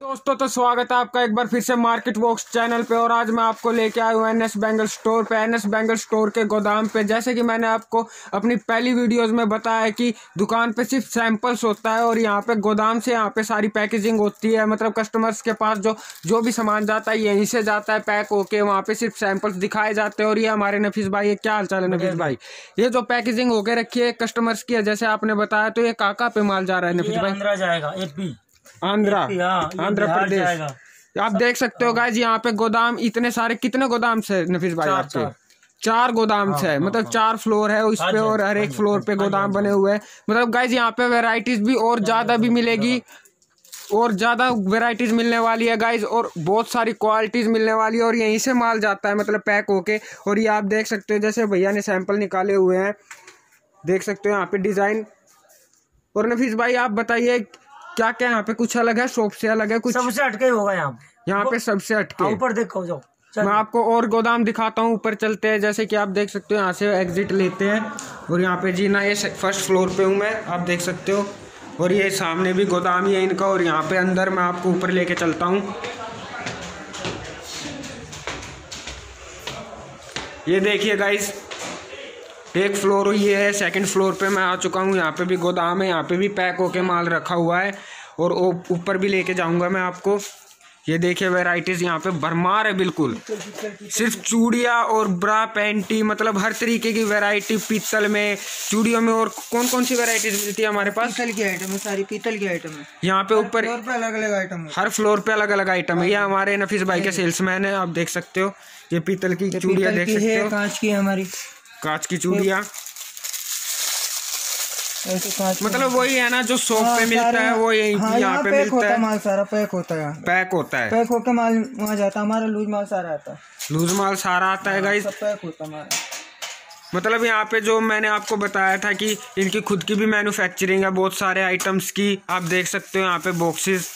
दोस्तों तो स्वागत है आपका एक बार फिर से मार्केट वॉक्स चैनल पे और आज मैं आपको लेके आया हूँ एन एस बेंगल स्टोर पे। एन एस बेंगल स्टोर के गोदाम पे। जैसे कि मैंने आपको अपनी पहली वीडियोस में बताया है कि दुकान पे सिर्फ़ सैंपल्स होता है और यहाँ पे गोदाम से यहाँ पे सारी पैकेजिंग होती है। मतलब कस्टमर्स के पास जो जो भी सामान जाता है यहीं से जाता है पैक होके वहाँ पे सिर्फ़ सैंपल्स दिखाए जाते हैं। और ये हमारे नफीस भाई ये क्या हाल चाल है नफीस भाई? ये जो पैकेजिंग होके रखी है कस्टमर्स की है जैसे आपने बताया तो ये काका पे माल जा रहा है नफीस भाई? जाएगा आंध्रा। हाँ, आंध्र प्रदेश। आप देख सकते हो गाइज़ यहाँ पे गोदाम इतने सारे कितने गोदाम से नफीस भाई आपके? चार। गोदाम हाँ, से है हाँ, मतलब हाँ। चार फ्लोर है उस हाँ पे और हर हाँ एक फ्लोर पे हाँ गोदाम हाँ बने हुए हैं। मतलब गाइज़ यहाँ पे वेराइटीज भी और ज़्यादा भी मिलेगी। और ज़्यादा वेराइटीज मिलने वाली है गाइज़ और बहुत सारी क्वालिटीज मिलने वाली है और यहीं से माल जाता है मतलब पैक होके। और ये आप देख सकते हो जैसे भैया ने सैंपल निकाले हुए हैं। देख सकते हो यहाँ पे डिज़ाइन और नफीस भाई आप बताइए क्या क्या यहाँ पे कुछ अलग है? शॉप से अलग है कुछ? सबसे हटके ही होगा यहाँ पे। यहाँ पे सबसे हाँ, हटके ऊपर देखो जाओ। मैं आपको और गोदाम दिखाता हूँ ऊपर चलते हैं। जैसे कि आप देख सकते हो यहाँ से एग्जिट लेते हैं। और यहाँ पे जी ना ये फ़र्स्ट फ्लोर पे हूँ मैं आप देख सकते हो। और ये सामने भी गोदाम ही है इनका और यहाँ पे अंदर मैं आपको ऊपर लेके चलता हूँ। ये देखिए गाइस एक फ्लोर ये है सेकंड फ्लोर पे मैं आ चुका हूँ। यहाँ पे भी गोदाम है यहाँ पे भी पैक होके माल रखा हुआ है और ऊपर भी लेके जाऊँगा मैं आपको। ये देखिए वेराइटीज यहाँ पे भरमार है बिल्कुल। सिर्फ़ चूड़िया और ब्रा पैंटी मतलब हर तरीके की वैरायटी पीतल में चूड़ियों में और कौन कौन सी वैरायटीज मिलती है हमारे पास? पीतल की आइटम है सारी पीतल की आइटम है। यहाँ पे ऊपर फ्लोर पे अलग अलग आइटम है। हर फ्लोर पे अलग अलग आइटम है। ये हमारे नफीस भाई के सेल्समैन है आप देख सकते हो। ये पीतल की चूड़िया देख सकते है हो। कांच की हमारी। कांच की चूड़िया। मतलब वही है ना जो शॉप हाँ, पे मिलता है वो यही हाँ, यहाँ पे मिलता होता है। है माल सारा पैक होता है। पैक होता है। पैक होकर माल वहाँ जाता है हमारा लूज माल सारा आता है। लूज माल सारा आता है गाइस पैक होता है हमारा। मतलब यहाँ पे जो मैंने आपको बताया था कि इनकी खुद की भी मैन्युफैक्चरिंग है बहुत सारे आइटम्स की आप देख सकते हो यहाँ पे बॉक्सेस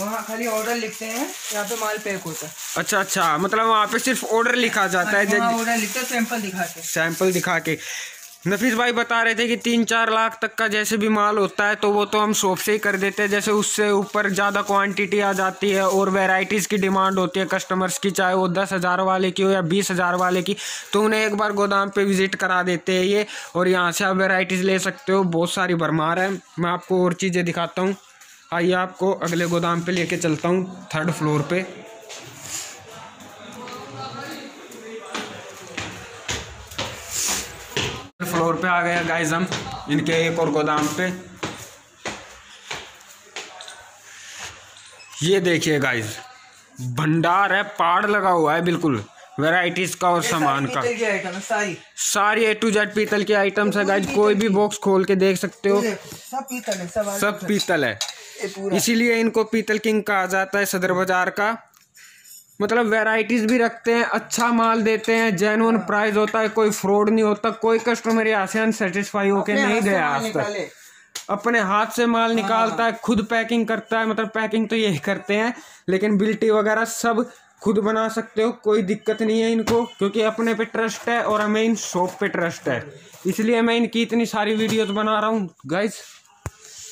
वहाँ खाली ऑर्डर लिखते हैं यहाँ पे माल पैक होता है। अच्छा अच्छा मतलब वहाँ पे सिर्फ़ ऑर्डर लिखा जाता है ऑर्डर लिखते सैंपल दिखाते हैं। सैंपल दिखा के नफीस भाई बता रहे थे कि तीन चार लाख तक का जैसे भी माल होता है तो वो तो हम शॉप से ही कर देते हैं जैसे उससे ऊपर ज़्यादा क्वांटिटी आ जाती है और वैरायटीज़ की डिमांड होती है कस्टमर्स की चाहे वो दस हज़ार वाले की हो या बीस हज़ार वाले की तो उन्हें एक बार गोदाम पे विज़िट करा देते हैं ये और यहाँ से आप वेराइटीज़ ले सकते हो बहुत सारी भरमार है। मैं आपको और चीज़ें दिखाता हूँ। आइए आपको अगले गोदाम पे लेके चलता हूँ थर्ड फ्लोर पे। फ्लोर पे आ गया गाइस हम इनके एक और गोदाम पे। ये देखिए गाइस भंडार है पहाड़ लगा हुआ है बिल्कुल वैरायटीज का और सामान का। सारी। सारी ए टू जेड पीतल की आइटम्स है गाइस कोई भी बॉक्स खोल के देख सकते हो। सब पीतल है सब पीतल है। इसीलिए इनको पीतल किंग कहा जाता है सदर बाज़ार का। मतलब वैरायटीज भी रखते हैं अच्छा माल देते हैं जेनुअन प्राइस होता है कोई फ्रॉड नहीं होता कोई कस्टमर यहाँ से अनसेटिस्फाई होके नहीं गया आज तक। अपने हाथ से माल निकालता है खुद पैकिंग करता है मतलब पैकिंग तो यही करते हैं लेकिन बिल्टी वगैरह सब खुद बना सकते हो कोई दिक्कत नहीं है इनको क्योंकि अपने पे ट्रस्ट है और हमें इन शॉप पे ट्रस्ट है। इसलिए मैं इनकी इतनी सारी वीडियोस बना रहा हूँ। गाइज़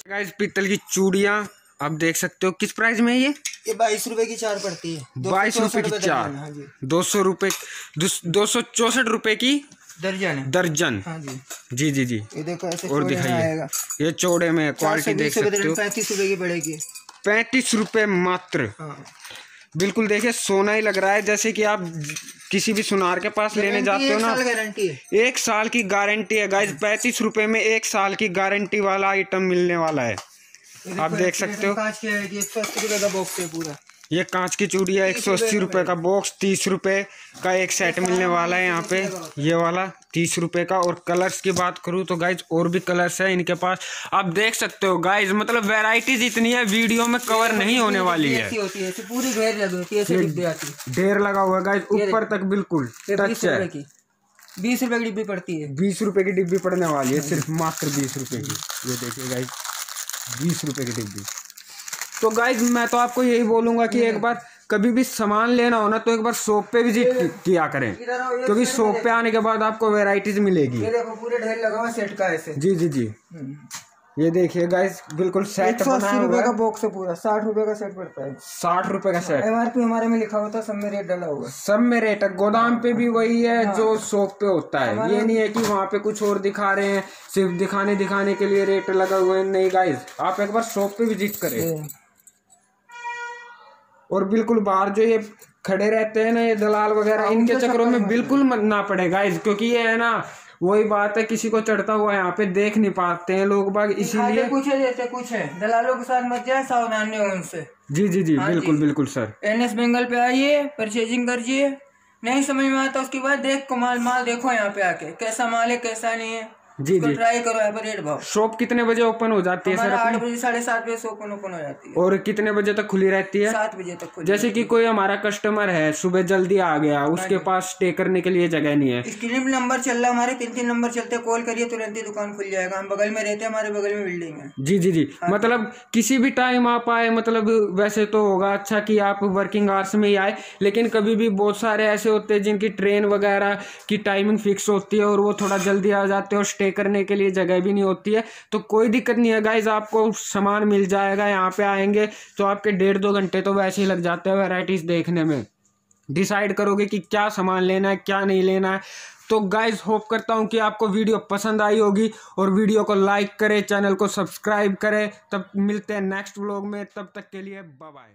गाइज़ पीतल की चूड़ियाँ आप देख सकते हो किस प्राइस में ये? ये बाईस रुपए की चार पड़ती है। बाईस रुपए की है, हाँ चार जी। दो सौ रुपये दो सौ चौसठ रुपये की दर्जन है। दर्जन। हाँ जी। जी जी जी। ये देखो ऐसे और दिखाइए। ये चौड़े में क्वालिटी देख सकते हो। पैंतीस रुपए की पड़ेगी। पैंतीस रुपये मात्र। हाँ। बिल्कुल देखिए सोना ही लग रहा है जैसे कि आप किसी भी सुनार के पास लेने जाते हो ना। गारंटी है। एक साल की गारंटी है गाइस पैंतीस रुपए में एक साल की गारंटी वाला आइटम मिलने वाला है। आप देख सकते हो। कांच की एक सौ अस्सी रुपए का बॉक्स है पूरा। ये कांच की चूड़ी है एक सौ अस्सी रुपये का बॉक्स तीस रुपये का एक सेट मिलने वाला है यहाँ पे। ये वाला। तीस रुपये का। और कलर्स की बात करूँ तो गाइज़ और भी कलर्स है इनके पास। आप देख सकते हो गाइज़ मतलब वैरायटीज इतनी है वीडियो में कवर नहीं होने वाली है। पूरी ढेर लगा हुआ है गाइज़ ऊपर तक बिल्कुल टच है। बीस रुपए की डिब्बी पड़ती है। बीस रुपए की डिब्बी पड़ने वाली है सिर्फ़ मात्र बीस रुपए की। ये देखिए गाइज़ बीस रुपए की डिब्बी। तो गाइज़ मैं तो आपको यही बोलूँगा कि एक बार कभी भी सामान लेना हो ना तो एक बार शॉप पे विज़िट किया करें। क्योंकि शॉप पे आने के बाद आपको वेराइटीज मिलेगी। ये देखो पूरे ढेर लगा हुआ सेट का ऐसे। जी जी जी। हम्म। ये देखिए गाइस बिल्कुल सेट बना अस्सी रुपए हुआ का बॉक्स है पूरा साठ रुपए का सेट पड़ता है। साठ रुपए का सेट एम आर पी हमारे में लिखा होता है सब में रेट डाला हुआ सब में रेट है गोदाम पे भी वही है हाँ। जो शॉप पे होता है। ये नहीं है कि वहाँ पे कुछ और दिखा रहे हैं सिर्फ़ दिखाने दिखाने के लिए रेट लगा हुआ है। नहीं गाइस आप एक बार शॉप पे विज़िट करें। और बिल्कुल बाहर जो ये खड़े रहते हैं ना ये दलाल वगैरह हाँ, इनके चक्करों में बिल्कुल मत ना पड़े। गाइस क्योंकि ये है ना वही बात है किसी को चढ़ता हुआ यहाँ पे देख नहीं पाते हैं लोग बाग इसीलिए कुछ है जैसे कुछ है। दलालों के साथ मत जाए सावधान उनसे। जी जी जी हाँ बिल्कुल बिल्कुल सर। एन एस बंगल पे आइए परचेजिंग करिए। नहीं समझ में आता उसके बाद देख को माल माल देखो यहाँ पे आके कैसा माल है कैसा नहीं है। जी जी। ट्राई करो रेट भाव। शॉप कितने बजे ओपन हो जाती है सर आठ बजे साढ़े सात बजे से ओपन ओपन हो जाती है। और कितने बजे तक खुली रहती है? सात बजे तक खुली जैसे कि कोई हमारा कस्टमर है सुबह जल्दी आ गया हाँ उसके पास स्टे करने के लिए जगह नहीं है। स्क्रीन नंबर चल रहा है हमारे तीन तीन नंबर चलते कॉल करिए तुरंत ही दुकान खुल जाएगा। हम बगल में रहते हैं हमारे बगल में बिल्डिंग है। जी जी जी। हाँ मतलब किसी भी टाइम आप आए मतलब वैसे तो होगा अच्छा कि आप वर्किंग आवर्स में ही आए लेकिन कभी भी बहुत सारे ऐसे होते हैं जिनकी ट्रेन वगैरह की टाइमिंग फिक्स होती है और वो थोड़ा जल्दी आ जाते हैं और स्टे करने के लिए जगह भी नहीं होती है। तो कोई दिक्कत नहीं है गाइज़ आपको सामान मिल जाएगा, यहाँ पे आएँगे तो आपके डेढ़ दो घंटे तो वैसे ही लग जाते हैं वैरायटीज देखने में। डिसाइड करोगे कि क्या सामान लेना है, क्या नहीं लेना है। तो गाइज़ होप करता हूँ कि आपको वीडियो पसंद आई होगी और वीडियो को लाइक करें चैनल को सब्सक्राइब करें। तब मिलते हैं नेक्स्ट व्लॉग में, तब तक के लिए बाय बाय